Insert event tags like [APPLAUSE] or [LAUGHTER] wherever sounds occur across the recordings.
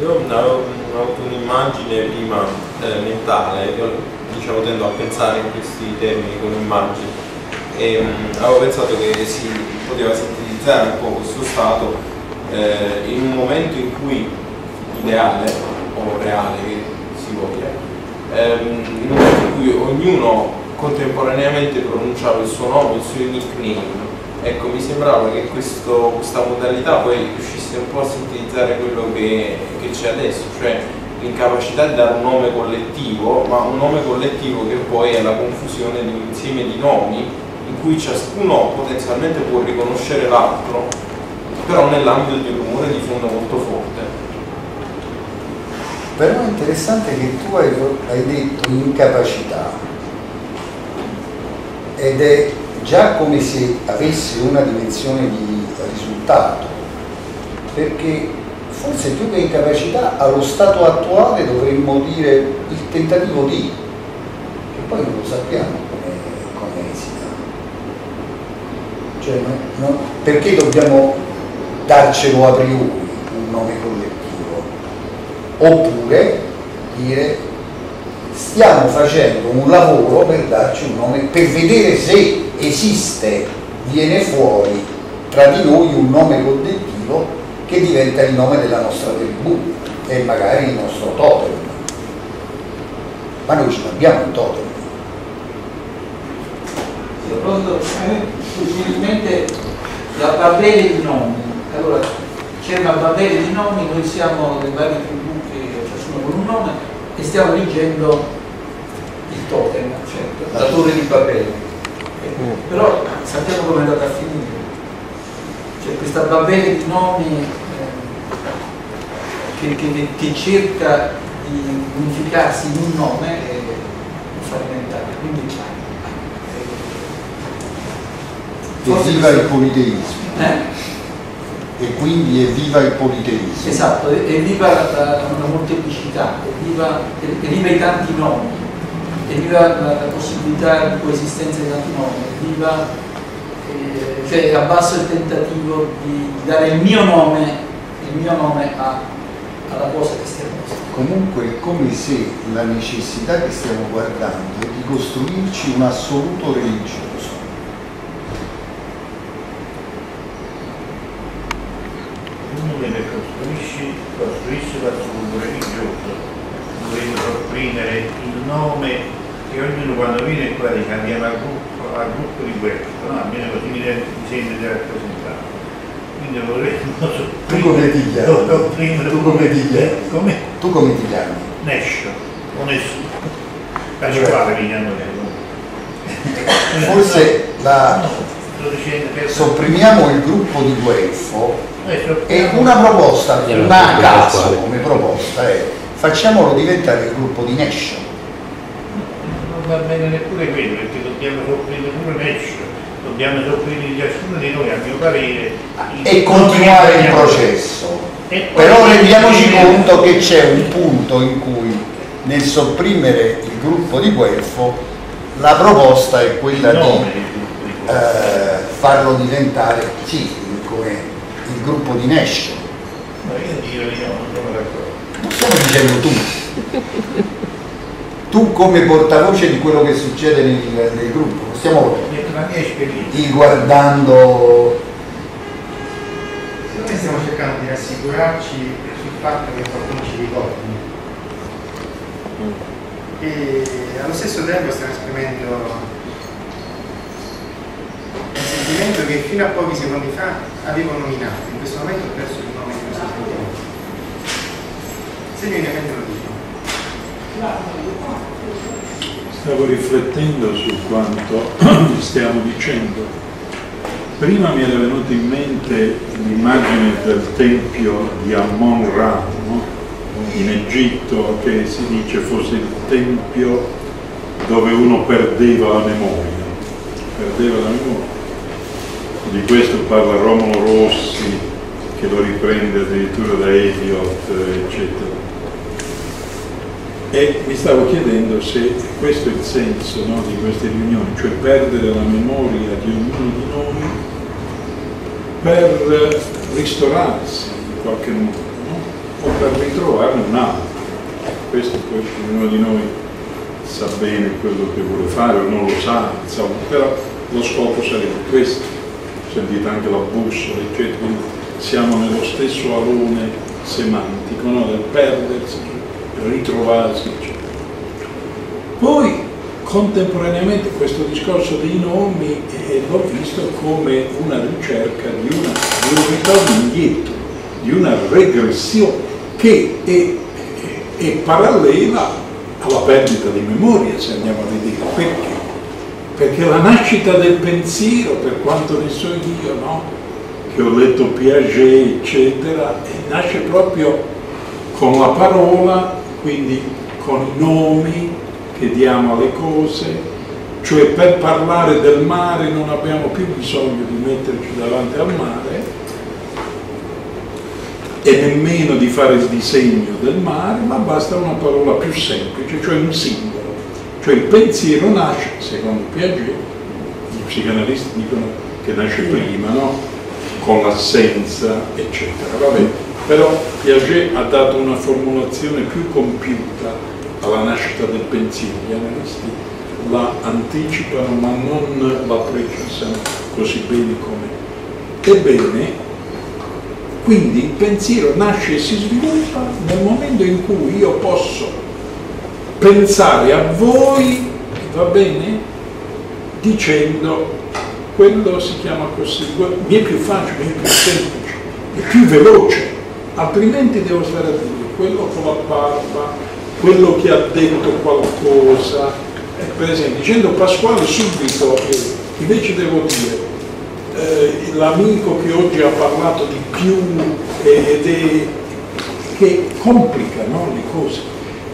io avevo avuto un'immagine prima eh, mentale, io diciamo tendo a pensare in questi termini come immagini. E mh, avevo pensato che si poteva sintetizzare un po' questo stato eh, in un momento in cui ideale o reale che si voglia, ehm, in un momento in cui ognuno contemporaneamente pronunciava il suo nome, il suo nickname Ecco, mi sembrava che questo, questa modalità poi riuscisse un po' a sintetizzare quello che, che c'è adesso, cioè l'incapacità di dare un nome collettivo, ma un nome collettivo che poi è la confusione di un insieme di nomi in cui ciascuno potenzialmente può riconoscere l'altro, però nell'ambito di un rumore di fondo molto forte. Però è interessante che tu hai, hai detto incapacità ed è già come se avesse una dimensione di risultato, perché forse più che incapacità allo stato attuale dovremmo dire il tentativo di, che poi non lo sappiamo come, come esita. Cioè, no, perché dobbiamo darcelo a priori un nome collettivo? Oppure dire stiamo facendo un lavoro per darci un nome, per vedere se esiste, viene fuori tra di noi un nome collettivo che diventa il nome della nostra tribù e magari il nostro totem. Ma noi ce l'abbiamo un totem. Possibilmente la babele di nomi. Allora, c'è una babele di nomi, noi siamo le varie tribù che ciascuno con un nome e stiamo leggendo il totem, certo, la torre di Babele Mm. però sappiamo come è andata a finire. C'è questa babele di nomi eh, che, che, che, cerca di unificarsi in un nome e fallimentare. Quindi eh, viva il politeismo. Eh? E quindi evviva il politeismo. Esatto, evviva la, la, la molteplicità, evviva, evviva i tanti nomi e viva la, la possibilità di coesistenza di tanti nomi, viva, eh, cioè abbasso il tentativo di dare il mio nome, il mio nome a, alla cosa che stiamo facendo. Comunque è come se la necessità che stiamo guardando è di costruirci un assoluto religioso. Uno deve costruirsi, costruirsi l'assoluto religioso, deve sopprimere il nome che ognuno quando viene qua dice andiamo al gruppo, al gruppo di questo, no? almeno così mi, sente di rappresentare. Quindi vorremmo [LAUGHS] Tu come ti chiami? Tu come ti chiami? Come? Tu come ti chiami? Nescio, o nessuno. La squadra mi chiamo [LAUGHS] Forse la... sopprimiamo il gruppo di Guelfo eh, e una proposta, una a caso come proposta è facciamolo diventare il gruppo di Nation va bene neppure quello, perché dobbiamo soffrire pure Mescio, dobbiamo soffrire di ciascuno di noi, a mio parere. E continuare il processo. Però rendiamoci conto che c'è un punto in cui nel sopprimere il gruppo di Guelfo la proposta è quella di, di eh, farlo diventare sì, come il gruppo di Nash. Ma io dico di no, non sono d'accordo. Non stiamo dicendo tu [LAUGHS] tu come portavoce di quello che succede nel, nel gruppo, stiamo guardando... Noi stiamo cercando di rassicurarci sul fatto che qualcuno ci ricordi e allo stesso tempo stiamo esprimendo un sentimento che fino a pochi secondi fa avevo nominato, in questo momento ho perso il nome di questo sentimento. Semplicemente lo dico. Stavo riflettendo su quanto [CLEARS THROAT] stiamo dicendo. Prima mi era venuta in mente l'immagine del tempio di Ammon-Ra no? in Egitto che si dice fosse il tempio dove uno perdeva la memoria. Perdeva la memoria. Di questo parla Romolo Rossi che lo riprende addirittura da Eliot, eccetera e mi stavo chiedendo se questo è il senso no, di queste riunioni, cioè perdere la memoria di ognuno di noi per ristorarsi in qualche modo. No? o per ritrovarne un altro. Questo poi ognuno di noi sa bene quello che vuole fare o non lo sa, insomma, però lo scopo sarebbe questo. Sentite anche la bussola, eccetera, siamo nello stesso alone semantico, no? del perdersi, ritrovarsi, eccetera. Poi contemporaneamente questo discorso dei nomi eh, l'ho visto come una ricerca di, una, di un ritorno indietro, di una regressione che è, è, è parallela alla perdita di memoria, se andiamo a vedere. Perché? Perché la nascita del pensiero, per quanto ne so io, no? che ho letto Piaget, eccetera, nasce proprio con la parola, quindi con i nomi, che diamo alle cose, cioè per parlare del mare non abbiamo più bisogno di metterci davanti al mare e nemmeno di fare il disegno del mare, ma basta una parola più semplice, cioè un simbolo. Cioè il pensiero nasce, secondo Piaget, i psicanalisti dicono che nasce prima, no? con l'assenza, eccetera. Vabbè, però Piaget ha dato una formulazione più compiuta alla nascita del pensiero. Gli analisti la anticipano ma non la precisano così bene come. Ebbene, quindi il pensiero nasce e si sviluppa nel momento in cui io posso pensare a voi, va bene, dicendo quello si chiama così, mi è più facile, mi è più semplice, è più veloce, altrimenti devo stare a dire quello con la barba, quello che ha detto qualcosa, eh, per esempio dicendo Pasquale subito, eh, invece devo dire, eh, l'amico che oggi ha parlato di più ed è che complica no, le cose.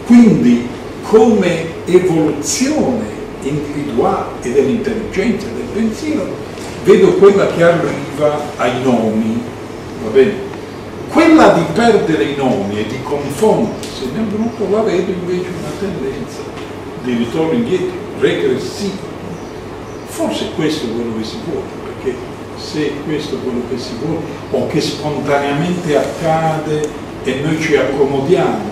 Quindi come evoluzione individuale e dell'intelligenza del pensiero vedo quella che arriva ai nomi, va bene? Quella di perdere i nomi e di confondersi nel gruppo la vedo invece una tendenza di ritorno indietro, regressivo. Forse questo è quello che si vuole, perché se questo è quello che si vuole, o che spontaneamente accade e noi ci accomodiamo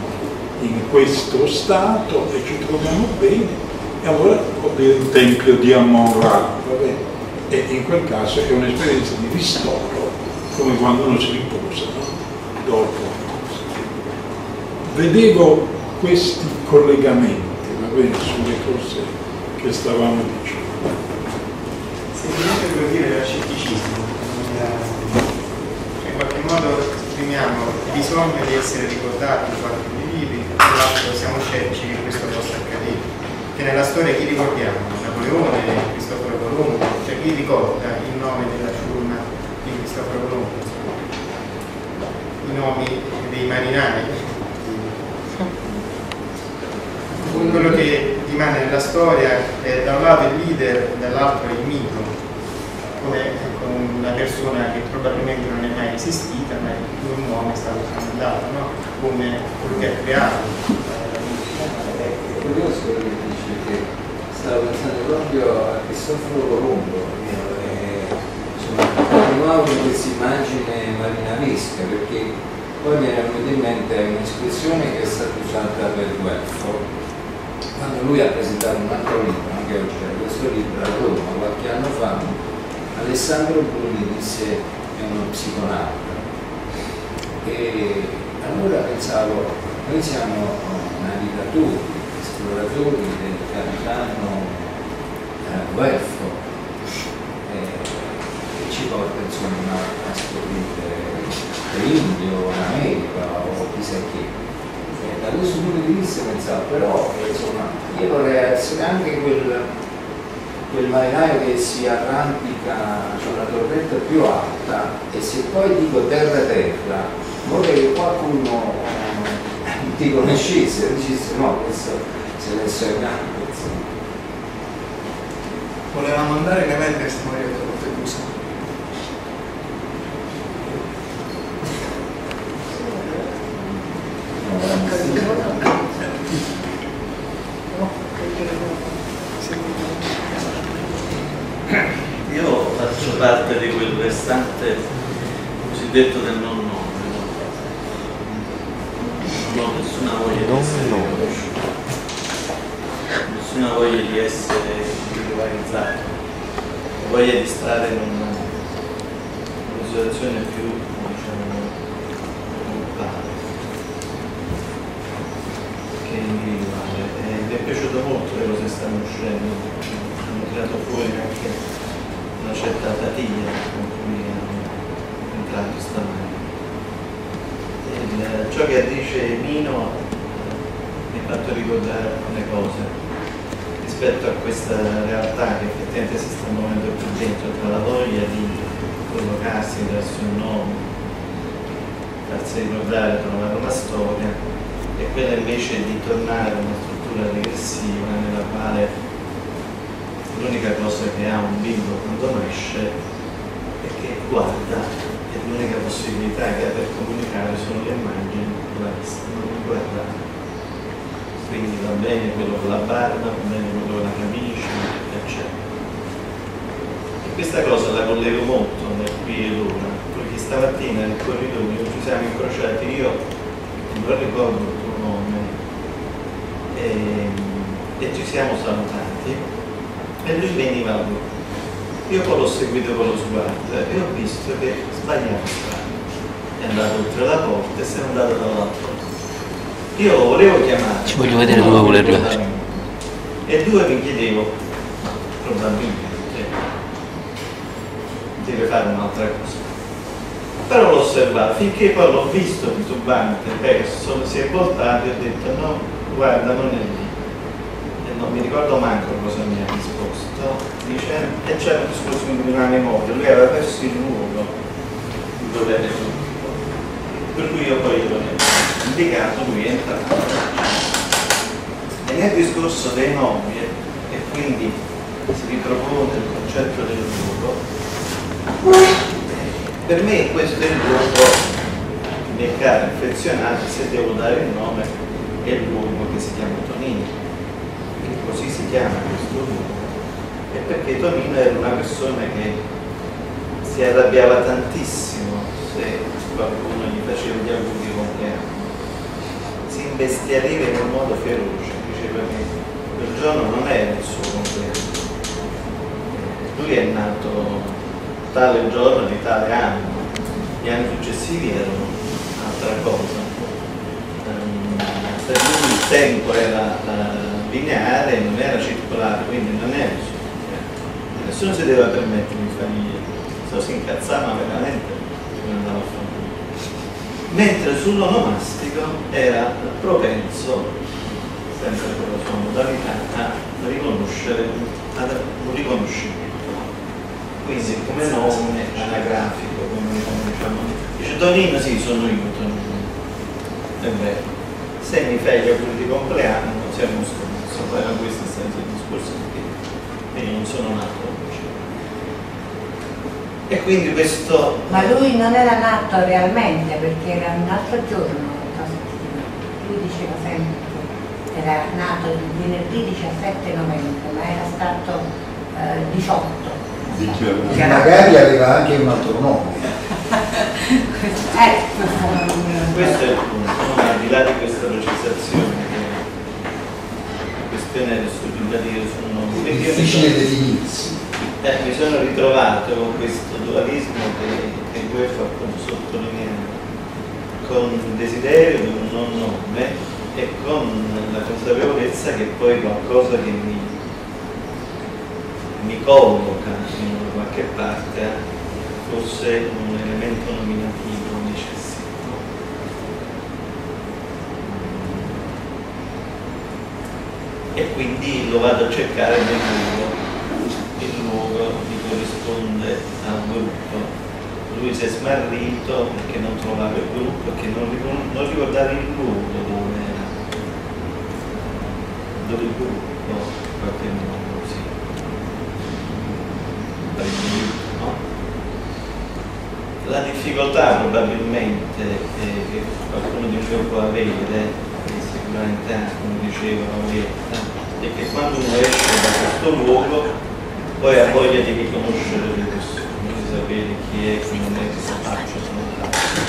in questo stato e ci troviamo bene, e allora vuol il tempio di Amon-Ra, e in quel caso è un'esperienza di ristoro, come quando uno si riposa. Dopo. Vedevo questi collegamenti, va bene, sulle cose che stavamo dicendo. Semplicemente devo dire era scetticismo. In qualche modo esprimiamo il bisogno di essere ricordati in quanto individui, tra l'altro siamo scettici che questo possa accadere. Che nella storia chi ricordiamo? Napoleone, Cristoforo Colombo, cioè chi ricorda il nome della ciurma di Cristoforo Colombo? i nomi dei marinai. Quello che rimane nella storia è da un lato il leader, dall'altro il mito, come ecco, una persona che probabilmente non è mai esistita, ma è un uomo è stato tramandato, no? come quello che ha creato. Curioso che dice che stavo pensando proprio a Cristoforo Colombo, continuavo con questa immagine marinaresca perché poi mi era venuta in mente un'espressione che è stata usata per Guelfo quando lui ha presentato un altro libro, anche oggi c'era questo libro a Roma qualche anno fa, Alessandro Bruni disse è uno psiconauta e allora pensavo noi siamo navigatori, esploratori del capitano eh, Guelfo ci porta insomma a scoprire l'Indio, l'America o chissà che. Da questo punto di vista pensavo, però insomma io vorrei essere anche quel, quel marinaio che si arrampica su una torretta più alta e se poi dico terra terra vorrei che qualcuno ti conoscesse e dicesse no, questo se ne so grande. Volevamo andare in evento e stiamo arrivando a Lampedusa. Io faccio parte di quel restante cosiddetto del non nome. non ho nessuna voglia di essere riconosciuto, nessuna voglia di essere individualizzato, voglia di stare in una, una situazione più, diciamo, grupale che individuale. E mi è piaciuto molto le cose che stanno uscendo, hanno tirato fuori anche una certa fatica con cui hanno entrato stamani. Il- ciò che dice Mino eh, mi ha fatto ricordare alcune cose rispetto a questa realtà che effettivamente si sta muovendo più dentro tra la voglia di collocarsi verso un nome, farsi ricordare, trovare una storia quella invece di tornare a una struttura regressiva nella quale l'unica cosa che ha un bimbo quando nasce è che guarda e l'unica possibilità che ha per comunicare sono le immagini della vista, non guardare. Quindi va bene quello con la barba, va bene quello con la camicia, eccetera. E questa cosa la collego molto nel qui e l'ora, perché stamattina nel corridoio ci siamo incrociati io, non ricordo e, e ci siamo salutati e lui veniva lui. Io poi l'ho seguito con lo sguardo e ho visto che sbagliava strada. È andato oltre la porta e se n'è andato dall'altra parte. Io lo volevo chiamare. Ci voglio vedere dove vuole arrivare. E due mi chiedevo, probabilmente, deve fare un'altra cosa. Però l'ho osservato, finché poi l'ho visto titubante, perso, si è voltato e ho detto no, guarda, non è lì. E non mi ricordo manco cosa mi ha risposto. Dice, e c'era un discorso di una memoria, lui aveva perso il luogo dove era tutto. Per cui io poi glielo ho indicato, lui è entrato. E nel discorso dei nomi, e quindi si ripropone il concetto del luogo, per me questo è il luogo è caro, affezionato, se devo dare il nome, è il luogo che si chiama Tonino, che così si chiama questo luogo, e perché Tonino era una persona che si arrabbiava tantissimo se qualcuno gli faceva gli auguri di compleanno, si imbestialiva in un modo feroce, diceva che quel giorno non era il suo compleanno, lui è nato tale giorno di tale anno, gli anni successivi erano altra cosa. Per lui il tempo era eh, lineare, non era circolare, quindi non era compleanno. Nessuno si doveva permettere di famiglia, se si incazzava veramente non andava a famiglia. Mentre sull'onomastico era propenso, sempre con la sua modalità, a riconoscere, ad un riconoscimento. Quindi come nome anagrafico, come diciamo, dice Tonino sì, sono io Tonino, è vero, se mi fai gli auguri di compleanno siamo sconso, era questo il senso del discorso perché io non sono nato oggi. E quindi questo... Ma lui non era nato realmente perché era un altro giorno, lui diceva sempre che era nato il venerdì 17 novembre, ma era stato eh, 18. Che magari aveva anche un altro nome. [LAUGHS] Eh, questo non- Questo è il punto, là di questa precisazione, la questione nome. Perché io mi Difficile sono- definirsi. Eh, mi sono ritrovato con questo dualismo che, che Guelfo appunto sottolineava, con desiderio di un non nome e con la consapevolezza che poi qualcosa che mi, mi colloca in qualche parte fosse un elemento nominativo E quindi lo vado a cercare nel luogo il luogo gli corrisponde a un gruppo. Lui si è smarrito perché non trovava il gruppo che non, non ricordava il luogo dove era, dove il gruppo in qualche modo riunito, no? La difficoltà probabilmente che qualcuno di noi può avere, e sicuramente anche come diceva Orietta, è che quando uno esce da questo luogo poi ha voglia di riconoscere le persone, di sapere chi è, chi non è, cosa faccio, sono faccio.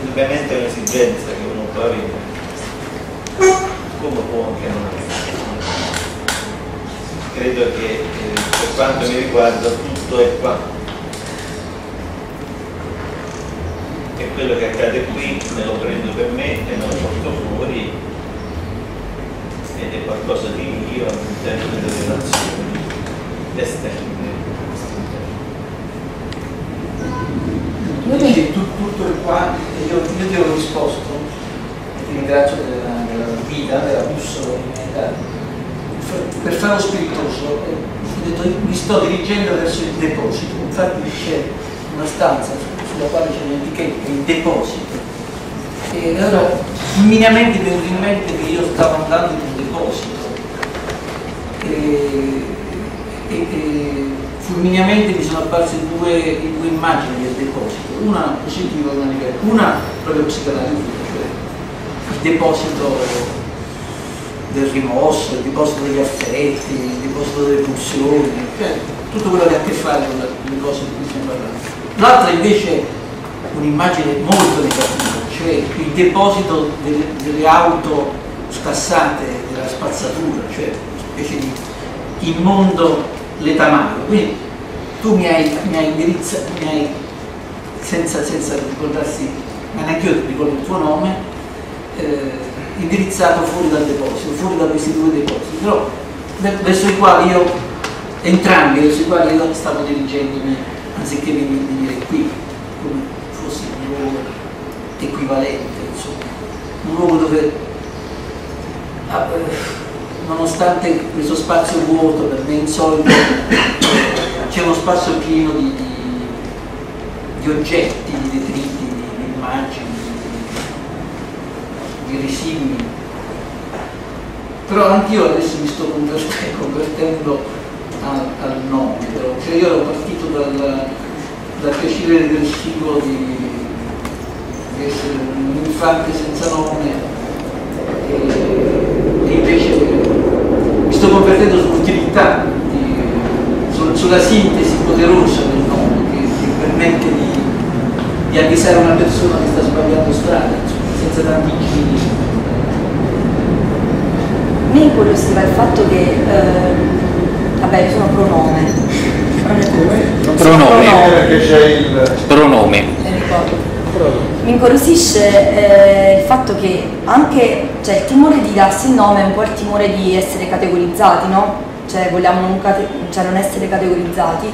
Indubbiamente è un'esigenza che uno va bene. Come può anche non Credo che eh, per quanto mi riguarda tutto è qua. E quello che accade qui me lo prendo per me e me lo è qualcosa di mio all'interno delle relazioni esterne. Tu dici tu- tutto il qua, io, io ti ho risposto, ti ringrazio della, della guida, della bussola dato. Per- Per fare lo spiritoso, detto, mi sto dirigendo verso il deposito, infatti c'è una stanza su- sulla quale c'è un'etichetta, il deposito. E allora minimamente venuto in mente che io stavo andando in un deposito. E, e, e fulmineamente mi sono apparse due, due immagini del deposito, una positiva e una negativa, una proprio psicanalitica, cioè il deposito del rimorso, il deposito degli affetti, il deposito delle pulsioni, cioè tutto quello che ha a che fare con le cose di cui stiamo parlando. L'altra invece un'immagine molto negativa, cioè il deposito delle, delle auto scassate, della spazzatura, cioè una specie di immondo letamaio. Quindi tu mi hai, mi hai indirizzato, mi hai, senza, senza ricordarsi, ma neanche io ricordo il tuo nome, eh, indirizzato fuori dal deposito, fuori da questi due depositi, però ve- verso i quali io, entrambi, verso i quali io stavo dirigendomi, anziché venire qui, come fosse un luogo equivalente, insomma, un luogo dove ah, eh, nonostante questo spazio vuoto per me insolito, c'è uno spazio pieno di, di- di oggetti, di detriti, di, di immagini, di, residui. Però anch'io adesso mi sto converte- [LAUGHS] convertendo al, al nome, però. cioè io ero partito dal, dal piacere regressivo di, di essere un infante senza nome e, e invece mi sto convertendo sull'utilità, sul- sulla sintesi poderosa del nome che, che permette di, di avvisare una persona che sta sbagliando strada, insomma, senza tanti giri. Mi incuriosiva il fatto che, eh, vabbè, sono pronome. Pronome. Perché c'è il... pronome. Mi incuriosisce eh, il fatto che anche cioè, il timore di darsi il nome è un po' il timore di essere categorizzati, no? Cioè vogliamo non, cate- cioè, non essere categorizzati.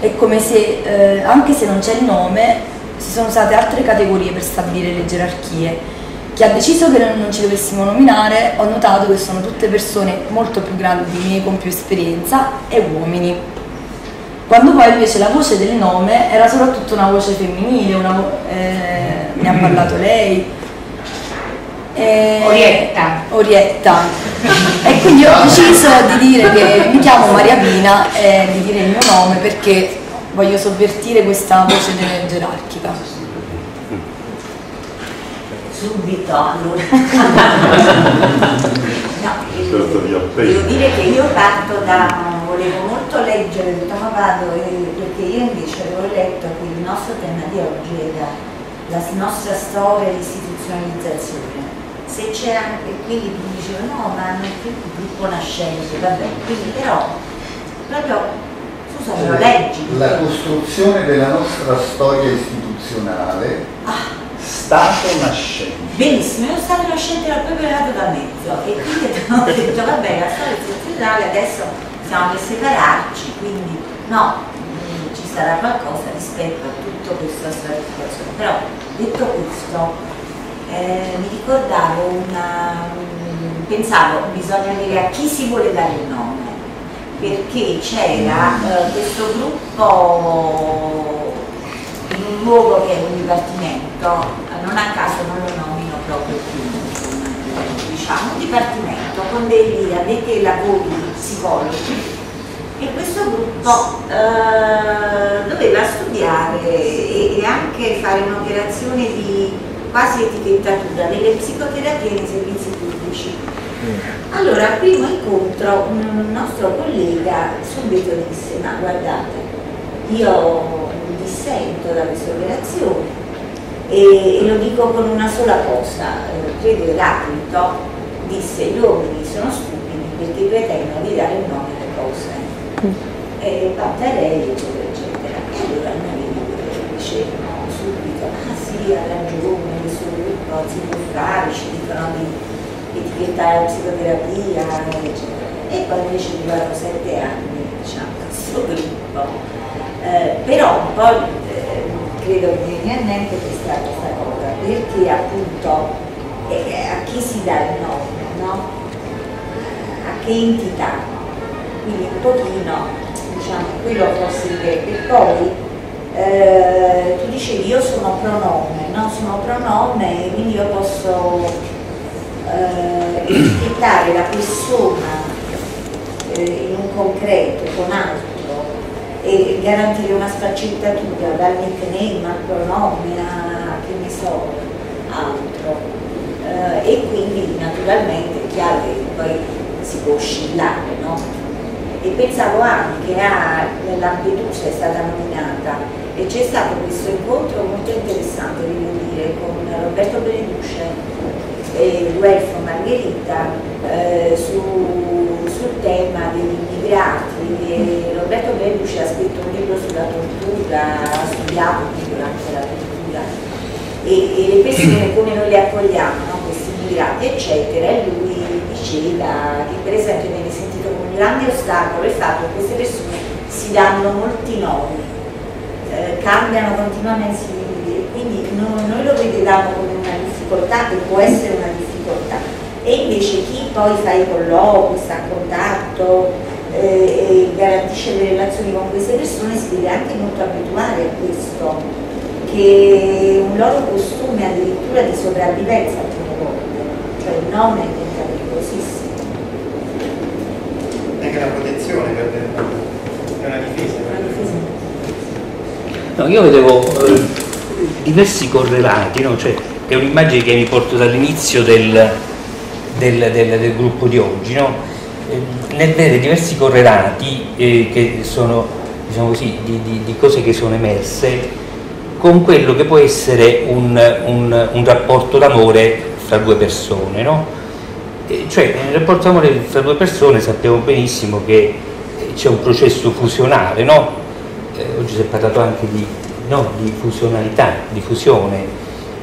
È come se eh, anche se non c'è il nome si sono usate altre categorie per stabilire le gerarchie. Chi ha deciso che non ci dovessimo nominare, ho notato che sono tutte persone molto più grandi di me, con più esperienza e uomini. Quando poi invece la voce del nome era soprattutto una voce femminile, una vo- eh, ne ha parlato lei. Eh, Orietta. Orietta. E quindi ho deciso di dire che mi chiamo Maria Pina e di dire il mio nome perché voglio sovvertire questa voce gerarchica. Subito, allora. [LAUGHS] no, Certo di appello. devo dire che io parto da, volevo molto leggere il Tomo Vado eh, perché io invece avevo letto che il nostro tema di oggi era la nostra storia di istituzionalizzazione. Se c'è anche, quindi tu dicevo no, ma è più il gruppo nascente, vabbè, quindi però proprio scusa, me lo leggi. La costruzione della nostra storia istituzionale, Ah. stato nascente. Benissimo, io stato nascente era proprio dato da mezzo e quindi ho detto vabbè la storia istituzionale adesso siamo per separarci, quindi no, mm, ci sarà qualcosa rispetto a tutto questa situazione. Però detto questo, eh, mi ricordavo una, mm, pensavo bisogna dire a chi si vuole dare il nome, perché c'era eh, questo gruppo in un luogo che è un dipartimento, non a caso non lo nomino proprio più, diciamo, un dipartimento con degli addetti ai lavori psicologi e questo gruppo eh, doveva studiare e, e anche fare un'operazione di quasi etichettatura delle psicoterapie nei servizi pubblici. Allora, al primo incontro un nostro collega subito disse, ma guardate, io mi dissento da queste operazioni E, e lo dico con una sola cosa, eh, credo Eraclito disse gli uomini sono stupidi perché pretendono di dare il nome alle cose. E Pantarelli, eccetera, eccetera. E allora noi dicevano subito, ah sì, ha ragione, le sue negozi culturali ci dicono di etichettare la psicoterapia, eccetera. E poi invece arrivarono sette anni, diciamo, [LAUGHS] questo gruppo. Eh, però poi eh, credo che mi viene a mente questa, questa cosa, perché appunto eh, a chi si dà il nome, no? Entità? Quindi un pochino, diciamo, quello forse che e poi eh, tu dicevi io sono pronome, no? Sono pronome quindi io posso eh, etichettare la persona eh, in un concreto con altro e garantire una sfaccettatura dal nickname al pronome a che ne so, altro. Eh, e quindi naturalmente è chiaro che poi si può oscillare, no? E pensavo anche a Lampedusa è stata nominata e c'è stato questo incontro molto interessante, devo dire, con Roberto Beneduce e Guelfo Margherita eh, su, sul tema degli immigrati. E Roberto Beneduce ha scritto un libro sulla tortura, ha studiato durante la tortura e, e le persone come noi le accogliamo, no? questi immigrati eccetera, e lui diceva che per esempio viene sentito come un grande ostacolo il fatto che queste persone si danno molti nomi, eh, cambiano continuamente, quindi no, noi lo vedevamo come una difficoltà e può essere una difficoltà. E invece chi poi fa i colloqui, sta a contatto eh, e garantisce le relazioni con queste persone si deve anche molto abituare a questo, che un loro costume addirittura di sopravvivenza cioè il nome diventa pericolosissimo. Anche la protezione per è una difesa. Una difesa. No, io vedevo eh, diversi correlati, no? cioè, è un'immagine che mi porto dall'inizio del, del, del, del gruppo di oggi, no? Eh, nel vedere diversi correlati eh, che sono diciamo così, di, di, di, cose che sono emerse con quello che può essere un, un, un rapporto d'amore fra due persone. No? E cioè nel rapporto d'amore fra due persone sappiamo benissimo che c'è un processo fusionale, no? eh, oggi si è parlato anche di, no, di fusionalità, di fusione,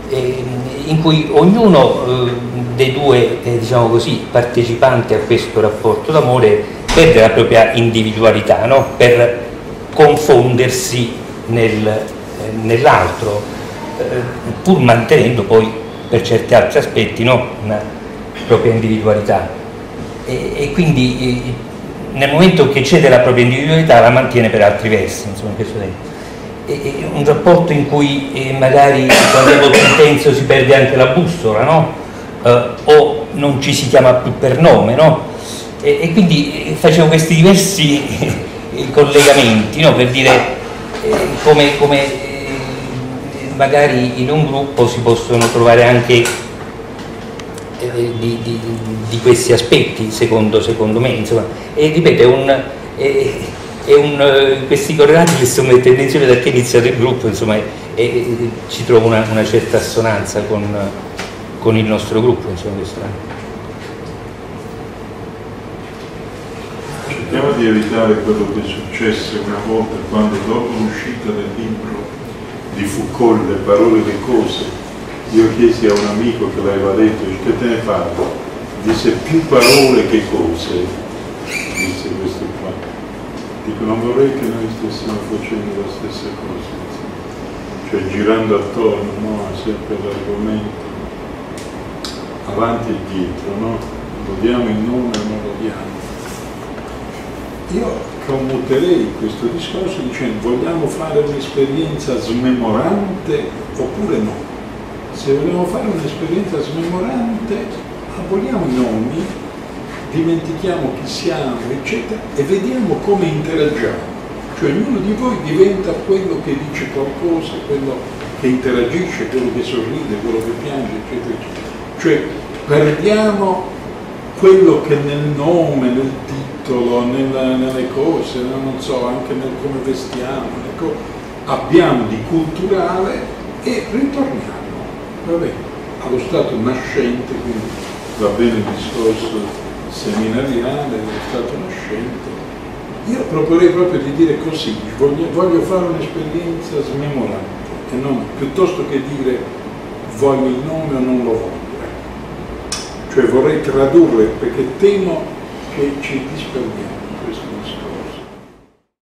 eh, in cui ognuno eh, dei due eh, diciamo così, partecipanti a questo rapporto d'amore perde la propria individualità no? per confondersi nel, eh, nell'altro, eh, pur mantenendo poi per certi altri aspetti una propria individualità. E, e quindi nel momento che cede la propria individualità la mantiene per altri versi, insomma, questo è è un rapporto in cui eh, magari quando è molto intenso si perde anche la bussola, no? eh, o non ci si chiama più per nome, no? e, e, quindi eh, facevo questi diversi eh, collegamenti no? per dire eh, come, come eh, magari in un gruppo si possono trovare anche di, di, di, questi aspetti secondo, secondo me insomma. e ripeto è un e un, eh, questi correlati che sono tendenziali da che è iniziato il gruppo insomma, e, e, ci trovo una, una, certa assonanza con, con, il nostro gruppo insomma, cerchiamo di evitare quello che successe una volta quando dopo l'uscita del libro di Foucault le parole le cose io chiesi a un amico che l'aveva detto che te ne fai? disse più parole che cose disse questo qua Dico, non vorrei che noi stessimo facendo la stessa cosa, cioè girando attorno no? sempre l'argomento, avanti e dietro, no? lo diamo il nome o non lo diamo. Io commuterei questo discorso dicendo vogliamo fare un'esperienza smemorante oppure no. Se vogliamo fare un'esperienza smemorante, aboliamo i nomi dimentichiamo chi siamo, eccetera, e vediamo come interagiamo. Cioè ognuno di voi diventa quello che dice qualcosa, quello che interagisce, quello che sorride, quello che piange, eccetera, eccetera. Cioè perdiamo quello che nel nome, nel titolo, nella, nelle cose, non so, anche nel come vestiamo, ecco, abbiamo di culturale e ritorniamo, vabbè, allo stato nascente, quindi va bene il discorso seminariale, allo stato nascente. Io proporrei proprio di dire così, voglio, voglio fare un'esperienza smemorante, e non, piuttosto che dire voglio il nome o non lo voglio. Cioè vorrei tradurre, perché temo che ci disperdiamo